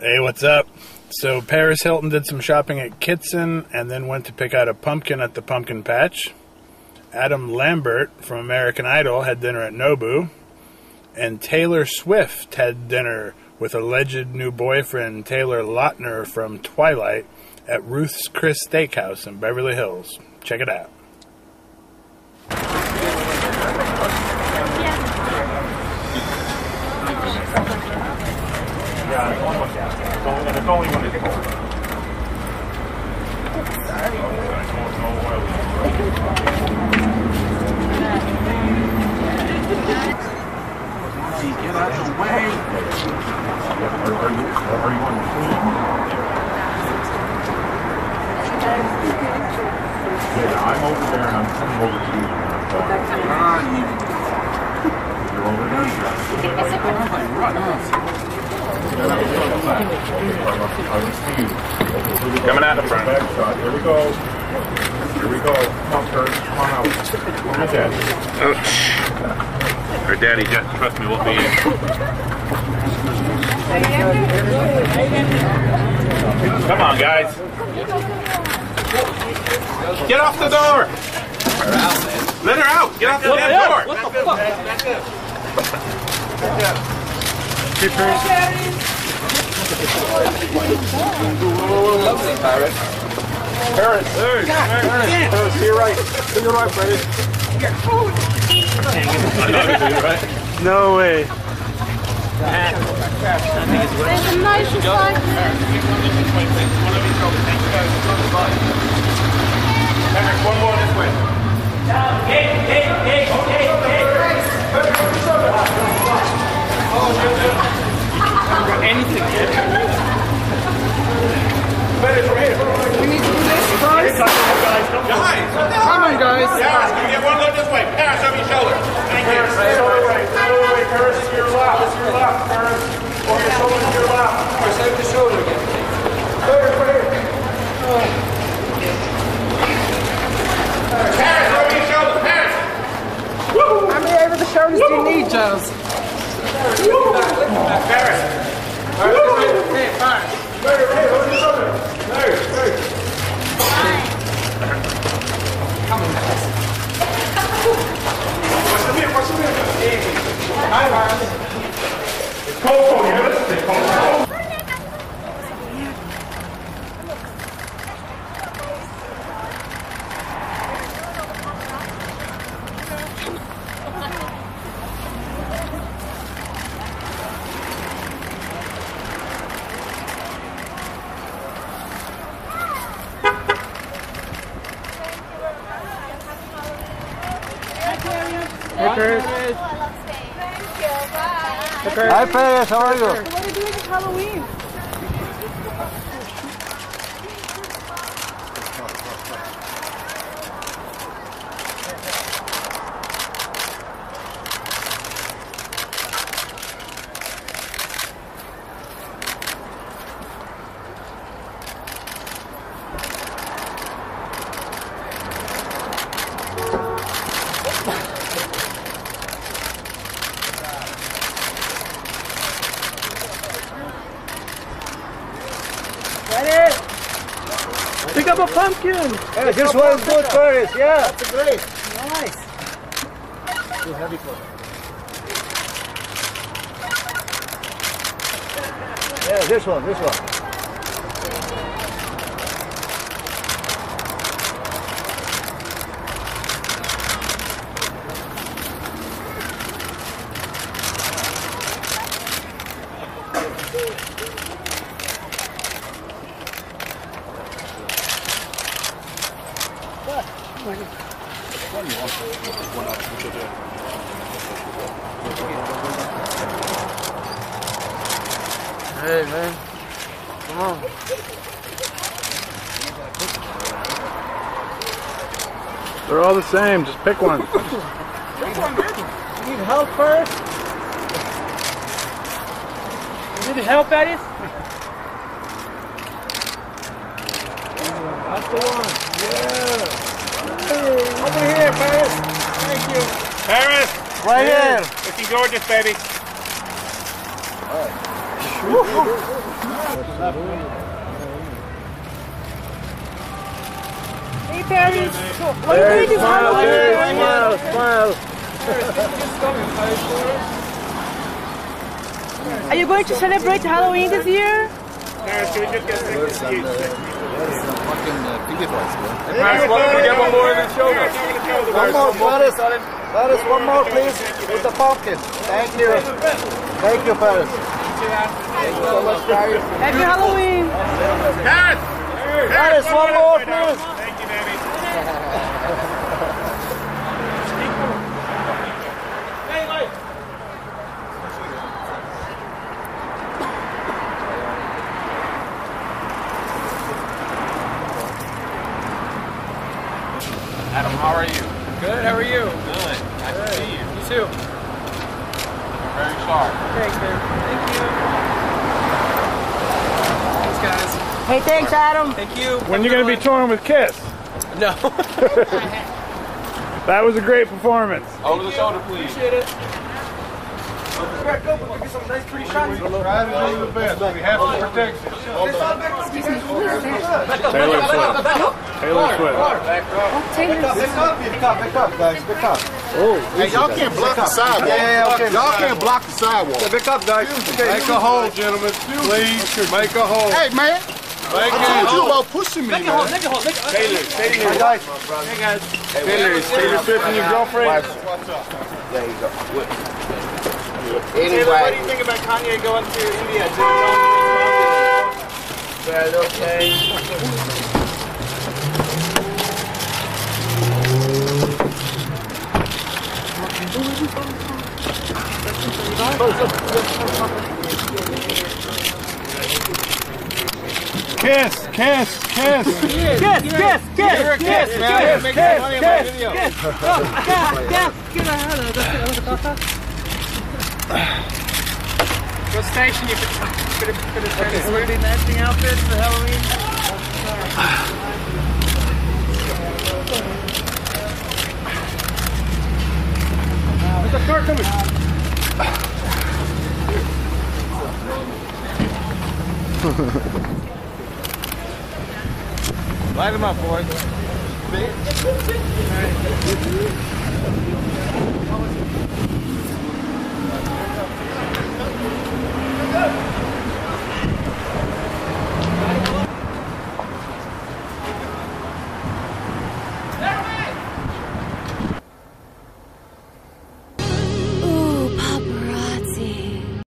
Hey, what's up? So Paris Hilton did some shopping at Kitson and then went to pick out a pumpkin at the pumpkin patch. Adam Lambert from American Idol had dinner at Nobu. And Taylor Swift had dinner with alleged new boyfriend Taylor Lautner from Twilight at Ruth's Chris Steakhouse in Beverly Hills. Check it out. Out the way. Are, are you, are you on the phone? Yeah, I'm over there and I'm coming over to you. On, you. You're over there. Coming out the front. Back shot. Here we go. Here we go. Come on, Kurt. Come on out. Where's that? Her daddy, trust me, we'll be in. Come on, guys. Get off the door. Let her out. Get off the damn door. Parrot. Hey, Parrot. Parrot, to your right. To your right, Freddie. No way. There's a motorcycle. Patrick, one more this way. Guys, Come on, guys. Paris, can you get one look this way? Paris, over your shoulder. Thank you. Shoulder right. Shoulder right. Paris, to your left. To your left, Paris. Over your shoulder to your left. Paris, over the shoulder again. There, right here. Paris, over your shoulder. Paris. How many over the Hey. Over your shoulder. There, there. What's the minute? Hi, Ryan. It's Coco. You Hi, Paris. How are you? What are you doing with Halloween? A pumpkin. Yeah, this one's good, Paris. Yeah. That's great. Nice. Too heavy for me. Yeah, this one, this one. Hey, man. Come on. They're all the same. Just pick one. Pick You need help first? You need help, Paris? That's the one. Yeah. Hey, over here, Paris. Thank you. Paris. Right here. Looking gorgeous, baby. Woo-hoo. Hey, Paris. What are you doing this Halloween? Smile, smile. Are you going to celebrate Halloween this year? Paris, can we just get a second to you? Paris, one more, get one more. One more, Paris. Paris, one more, please, with the pumpkin. Thank you. Thank you, Paris. Thank you so much, guys. Happy Halloween. Paris! Paris, one more, please. Thank you, baby. Adam, how are you? Good, how are you? Good. Nice to see you. You too. You're very sharp. Thanks, man. Thank you. Thanks, guys. Hey, thanks, Adam. Thank you. When you going to be touring with Kiss? No. That was a great performance. Over the shoulder, please. Appreciate it. Taylor Swift. Taylor Swift. Pick up, pick up, pick up, guys, pick up. Oh, hey, y'all can't block the sidewalk. Yeah, yeah, okay. Y'all can't block the sidewalk. Pick up, guys. Make a hole, gentlemen. Please, make a hole. Hey, man. Make I told you about pushing me, man. Taylor, Taylor, Hey, guys. Taylor, is Taylor Swift and your girlfriend? There you go. Taylor, what do you think about Kanye going to India? Jim Jones, Well, okay. Kiss, kiss, kiss. Kiss, kiss, kiss. A kiss, man. Make some money on my video. Kiss, kiss. What station you could could have could have okay, would it be matching outfits for Halloween? There's a car coming. Light them up, boys.